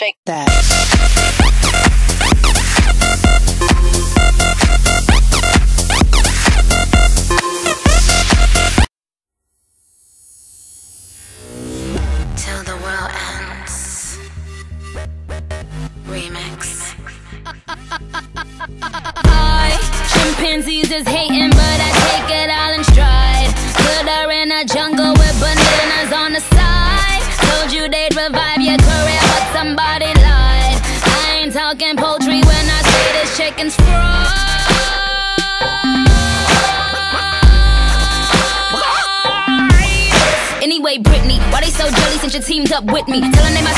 Shake that. Till the world ends. Remix. I, chimpanzees is hating, but I take it all in stride. Put her in a jungle with bananas on the side. Told you they'd revive talking poultry when I say this chicken's fried. Anyway, Britney, why they so jelly since you teamed up with me? Tell her name I